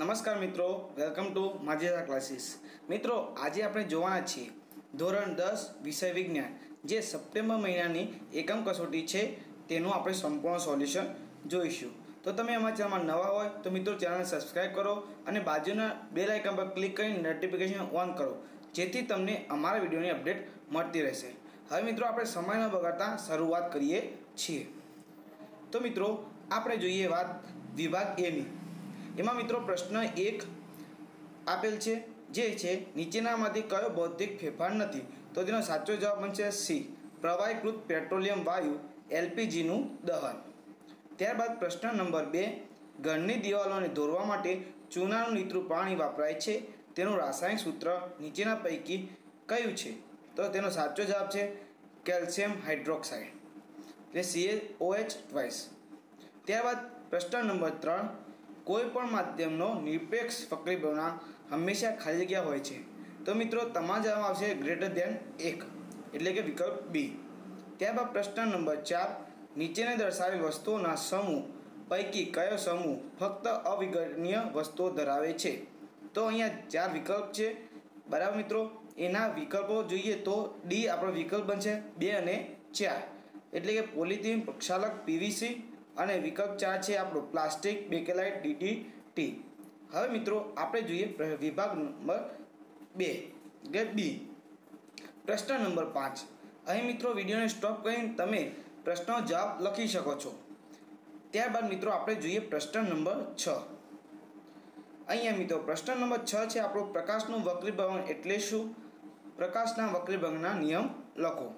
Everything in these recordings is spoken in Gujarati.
નમસ્કાર મિત્રો વેલકમ ટુ માજેદા ક્લાસીસ મિત્રો, આજે આપણે જોવાના છીએ ધોરણ દસ, વિષય વિજ્ઞાન, જે સપ્ટેમ્બર મહિનાની એકમ કસોટી છે, તેનું આપણે સંપૂર્ણ સોલ્યુશન જોઈશું. તો તમે અમારા ચેનલમાં નવા હોય, તો મિત્રો ચેનલને સબસ્ક્રાઈબ કરો અને બાજુના બે લાઇકન પર ક્લિક કરીને નોટિફિકેશન ઓન કરો, જેથી તમને અમારા વિડીયોની અપડેટ મળતી રહેશે. હવે મિત્રો, આપણે સમય ન બગાડતા શરૂઆત કરીએ છીએ. તો મિત્રો, આપણે જોઈએ વાત વિભાગ એની એમાં મિત્રો પ્રશ્ન એક આપેલ છે, જે છે, નીચેનામાંથી કયો બૌદ્ધિક ફેરફાર નથી? તો તેનો સાચો જવાબ બનશે સી પ્રવાહીકૃત પેટ્રોલિયમ વાયુ એલપીજીનું દહન. ત્યારબાદ પ્રશ્ન નંબર બે. ઘરની દિવાલોને દોરવા માટે ચૂનાનું નીતરું પાણી વપરાય છે. તેનું રાસાયણિક સૂત્ર નીચેના પૈકી કયું છે? તો તેનો સાચો જવાબ છે કેલ્શિયમ હાઇડ્રોક્સાઇડ. એટલે સીએ ઓએચ ટ્વાઇસ ત્યારબાદ પ્રશ્ન નંબર ત્રણ. કોઈ પણ માધ્યમનો નિરપેક્ષ વક્રીભવના હંમેશા ખાલી જગ્યા હોય છે. તો મિત્રો તમારા જવાબ આવશે ગ્રેટર ધેન એક, એટલે કે વિકલ્પ બી ત્યારબાદ પ્રશ્ન નંબર ચાર, નીચેને દર્શાવેલ વસ્તુઓના સમૂહ પૈકી કયો સમૂહ ફક્ત અવિગણનીય વસ્તુઓ ધરાવે છે? તો અહીંયા ચાર વિકલ્પ છે. બરાબર મિત્રો, એના વિકલ્પો જોઈએ તો ડી આપણો વિકલ્પ બનશે બે અને ચાર, એટલે કે પોલિથીન પ્રક્ષાલક પીવીસી અને વિકલ્પ ચાર છે આપણો પ્લાસ્ટિક, બેકેલાઇટ ડીડીટી હવે મિત્રો, આપણે જોઈએ વિભાગ નંબર બે, એટલે બી. પ્રશ્ન નંબર પાંચ. અહીં મિત્રો, વિડીયોને સ્ટોપ કરીને તમે પ્રશ્નનો જવાબ લખી શકો છો. ત્યારબાદ મિત્રો, આપણે જોઈએ પ્રશ્ન નંબર છ. અહીંયા મિત્રો, પ્રશ્ન નંબર છ છે આપણો પ્રકાશનું વક્રીભવન એટલે શું? પ્રકાશના વક્રીભવનના નિયમ લખો.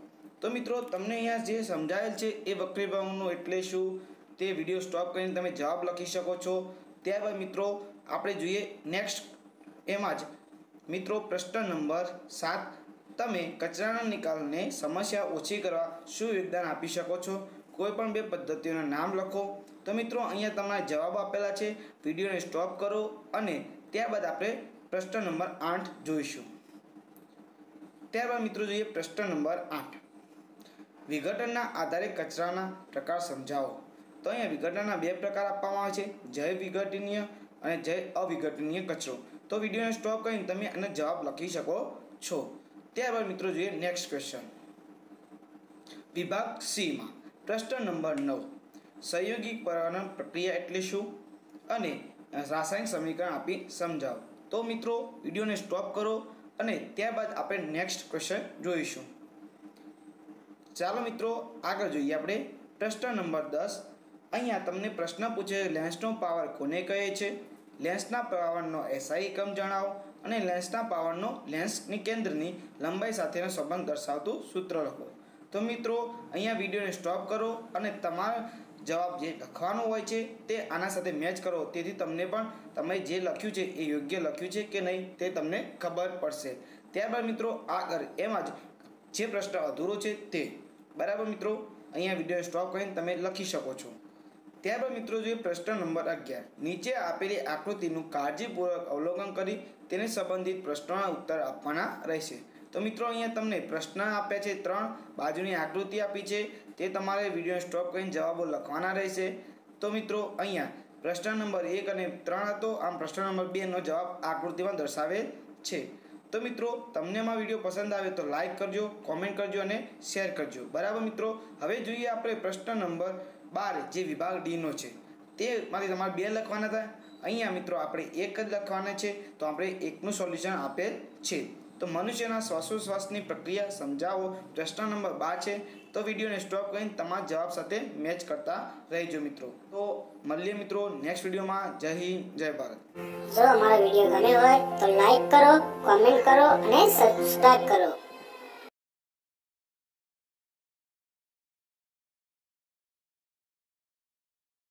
તો મિત્રો, તમને અહીંયા જે સમજાયેલ છે એ વક્રીભવનનું એટલે શું? તે વીડિયો સ્ટોપ કરીને તમે જવાબ લખી શકો છો. ત્યારબાદ મિત્રો, આપણે જોઈએ નેક્સ્ટ એમાં જ. મિત્રો, પ્રશ્ન નંબર સાત. તમે કચરાના નિકાલને સમસ્યા ઓછી કરવા શું યોગદાન આપી શકો છો? કોઈ પણ બે પદ્ધતિઓના નામ લખો. તો મિત્રો, અહીંયા તમારા જવાબ આપેલા છે. વિડીયોને સ્ટોપ કરો અને ત્યારબાદ આપણે પ્રશ્ન નંબર આઠ જોઈશું. ત્યારબાદ મિત્રો, જોઈએ પ્રશ્ન નંબર આઠ. વિઘટનના આધારે કચરાના પ્રકાર સમજાવો. તો અહીંયા વિઘટનના બે પ્રકાર આપવામાં આવે છે. જય વિઘટનીય અને જય અવિઘટનીય કચરો. તો વિડીયોને સ્ટોપ કરીને તમે આનો જવાબ લખી શકો છો. ત્યારબાદ મિત્રો જોઈએ નેક્સ્ટ ક્વેશ્ચન વિભાગ સીમાં પ્રશ્ન નંબર નવ. સંયોગિક પરાવર્તન પ્રક્રિયા એટલે શું? અને રાસાયણિક સમીકરણ આપી સમજાવો. તો મિત્રો, વિડીયોને સ્ટોપ કરો અને ત્યારબાદ આપણે નેક્સ્ટ ક્વેશ્ચન જોઈશું. ચાલો મિત્રો, આગળ જોઈએ આપણે. પ્રશ્ન નંબર દસ. અહીંયા તમને પ્રશ્ન પૂછે, લેન્સનો પાવર કોને કહે છે? લેન્સના પાવરનો એસઆઈ એકમ જણાવો અને લેન્સના પાવરનો લેન્સની કેન્દ્રની લંબાઈ સાથેનો સંબંધ દર્શાવતું સૂત્ર લખો. તો મિત્રો, અહીંયા વિડીયોને સ્ટોપ કરો અને તમારા જવાબ જે લખવાનો હોય છે તે આના સાથે મેચ કરો. તેથી તમને પણ તમે જે લખ્યું છે એ યોગ્ય લખ્યું છે કે નહીં તે તમને ખબર પડશે. ત્યારબાદ મિત્રો, આગળ એમાં જ જે પ્રશ્ન અધૂરો છે તે. બરાબર મિત્રો? અહીંયા વીડિયો સ્ટોપ કરીને તમે લખી શકો છો. ત્યારબાદ મિત્રો જોઈએ પ્રશ્ન નંબર અગિયાર. નીચે આપેલી આકૃતિનું કાળજીપૂર્વક અવલોકન કરી તેને સંબંધિત પ્રશ્નોના ઉત્તર આપવાના રહેશે. તો મિત્રો, અહીંયા તમને પ્રશ્ન આપ્યા છે ત્રણ. બાજુની આકૃતિ આપી છે. તે તમારે વીડિયો સ્ટોપ કરીને જવાબો લખવાના રહેશે. તો મિત્રો, અહીંયા પ્રશ્ન નંબર એક અને ત્રણ હતો. આમ પ્રશ્ન નંબર બેનો જવાબ આકૃતિમાં દર્શાવેલ છે. તો મિત્રો, તમને આ વીડિયો પસંદ આવે તો લાઈક કરજો કોમેન્ટ કરજો અને શેર કરજો. બરાબર મિત્રો? હવે જોઈએ આપણે પ્રશ્ન નંબર બાર જે વિભાગ ડીનો છે. તે માટે તમારે બે લખવાના હતા. અહીંયા મિત્રો આપણે એક જ લખવાના છે. તો આપણે એકનું સોલ્યુશન આપેલ છે. તો મનુષ્યના શ્વાસોશ્વાસની પ્રક્રિયા સમજાવો. પ્રશ્ન નંબર બાર છે. તો વિડીયોને સ્ટોપ કરીને તમારા જવાબ સાથે મેચ કરતા રહેજો મિત્રો. તો મળીએ મિત્રો નેક્સ્ટ વિડીયોમાં. જય હિન્દ, જય ભારત. જો અમારો વીડિયો ગમ્યો હોય તો લાઈક કરો કોમેન્ટ કરો અને સબસ્ક્રાઇબ કરો.